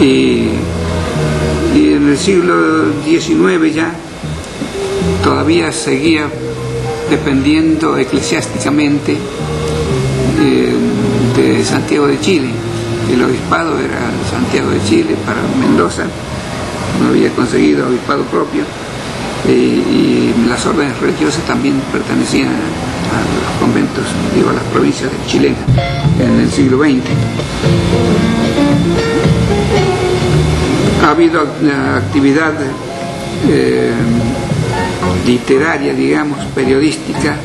Y, en el siglo XIX ya todavía seguía dependiendo eclesiásticamente eh, de Santiago de Chile. El obispado era Santiago de Chile para Mendoza, no había conseguido obispado propio eh, y las órdenes religiosas también pertenecían a los conventos, digo, a las provincias chilenas en el siglo XX. Ha habido una actividad eh, literaria, digamos, periodística,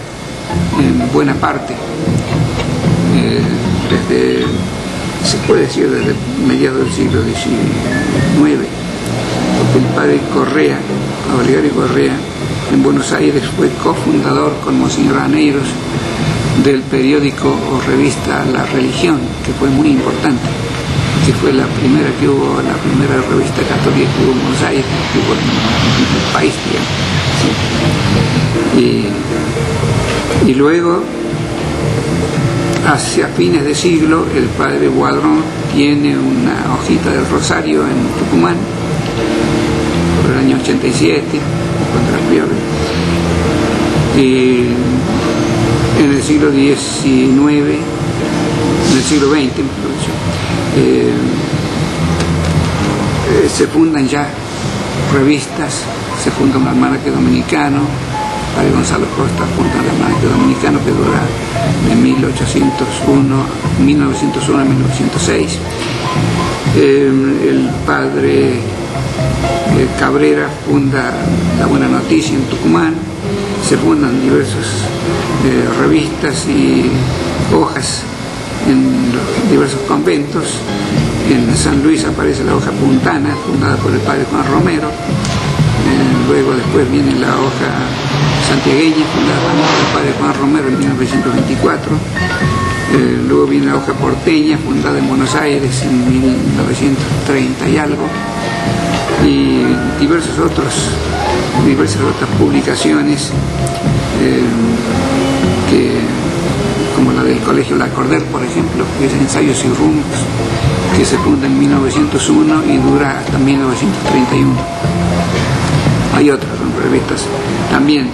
en buena parte, eh, desde, se puede decir, desde mediados del siglo XIX, porque el padre Correa, Olegario Correa, en Buenos Aires fue cofundador con Monseñor Aneiros del periódico o revista La Religión, que fue muy importante, que fue la primera que hubo, la primera revista católica que hubo en Buenos Aires, que hubo en el país. Y, y luego, hacia fines de siglo, el padre Guadrón tiene una hojita del Rosario en Tucumán, por el año 87, contra las Priores. Y en el siglo XIX, en el siglo XX, eh, se fundan ya revistas, se funda un almanaque dominicano, Padre Gonzalo Costa funda el almanaque dominicano que dura de 1801, 1901 a 1906. Eh, el padre eh, Cabrera funda La Buena Noticia en Tucumán, se fundan diversas revistas y hojas en diversos conventos. En San Luis aparece la hoja Puntana, fundada por el padre Juan Romero. Eh, luego después viene la hoja santiagueña, fundada por el padre Juan Romero en 1924. Eh, luego viene la hoja porteña, fundada en Buenos Aires en 1930 y algo. Y diversos otros, diversas otras publicaciones eh, que, del Colegio La Corder, por ejemplo, que es Ensayos y Rumbos, que se funda en 1901 y dura hasta 1931. Hay otras son revistas también.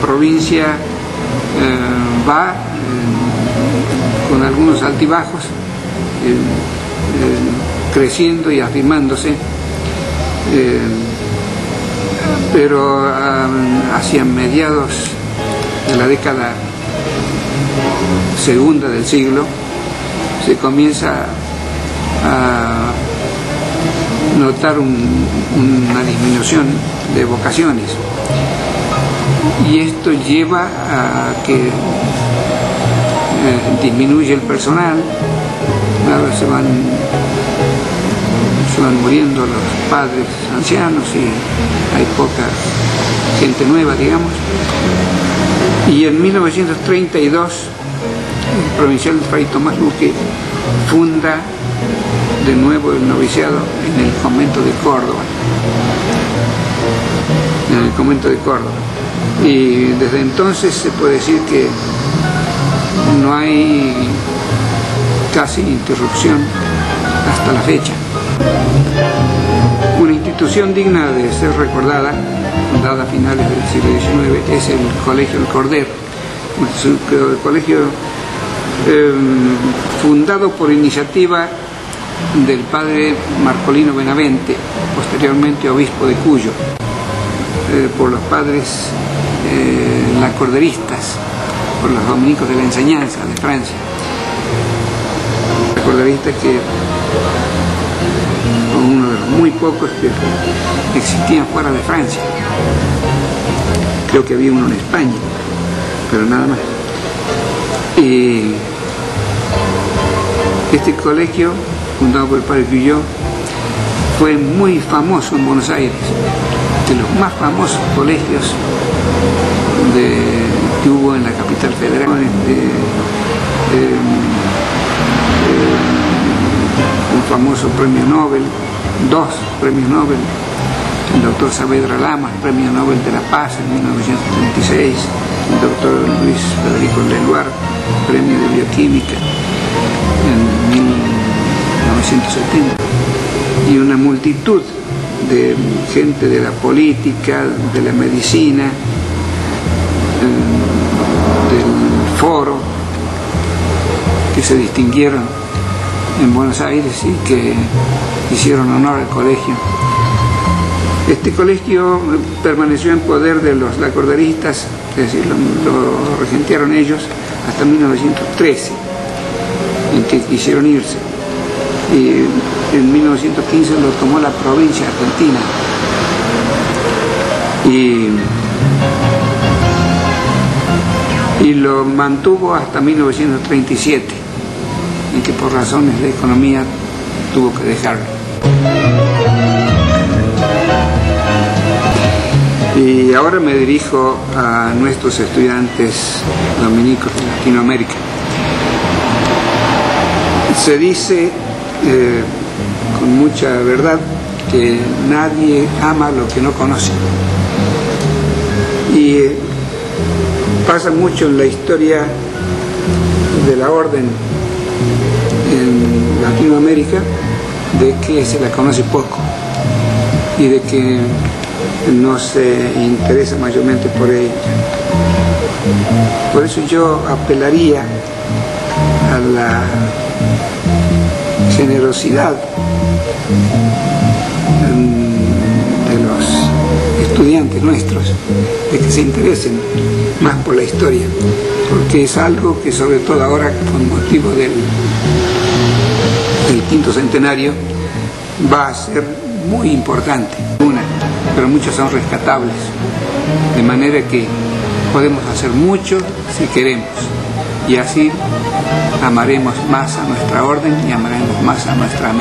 Provincia eh, va eh, con algunos altibajos, eh, creciendo y afirmándose, pero hacia mediados de la década segunda del siglo se comienza a notar un, una disminución de vocaciones y esto lleva a que eh, disminuye el personal, ahora se van, se van muriendo los padres ancianos y hay poca gente nueva, digamos. Y en 1932 el provincial Fray Tomás Luque funda de nuevo el noviciado en el convento de Córdoba. En el convento de Córdoba. Y desde entonces se puede decir que no hay casi interrupción hasta la fecha. Una institución digna de ser recordada, fundada a finales del siglo XIX, es el Colegio El Cordero, el colegio eh, fundado por iniciativa del padre Marcolino Benavente, posteriormente obispo de Cuyo, eh, por los padres eh, lacorderistas, por los dominicos de la enseñanza de Francia. Lacorderistas que son uno de los muy pocos que existían fuera de Francia. Creo que había uno en España, pero nada más. Y este colegio, fundado por el padre Pilló, fue muy famoso en Buenos Aires, de los más famosos colegios de, que hubo en la capital federal. De, de, un famoso premio Nobel, dos premios Nobel, el doctor Saavedra Lamas, premio Nobel de la Paz en 1936, el doctor Luis Federico Leluar, premio de bioquímica en 1970. y una multitud de gente de la política, de la medicina, del foro, que se distinguieron en Buenos Aires y que hicieron honor al colegio. Este colegio permaneció en poder de los lacordaristas, es decir, lo, lo regentearon ellos hasta 1913, en que quisieron irse. Y en 1915 lo tomó la provincia argentina. Y, y lo mantuvo hasta 1937, en que por razones de economía tuvo que dejarlo. Y ahora me dirijo a nuestros estudiantes dominicos de Latinoamérica. Se dice eh, con mucha verdad que nadie ama lo que no conoce. Y eh, pasa mucho en la historia de la orden en Latinoamérica de que se la conoce poco y de que no se interesa mayormente por ella. Por eso yo apelaría a la generosidad de los estudiantes nuestros, de que se interesen más por la historia, porque es algo que sobre todo ahora con motivo del, del quinto centenario va a ser muy importante. Una, pero muchas son rescatables. De manera que podemos hacer mucho si queremos. Y así amaremos más a nuestra orden y amaremos más a nuestra América.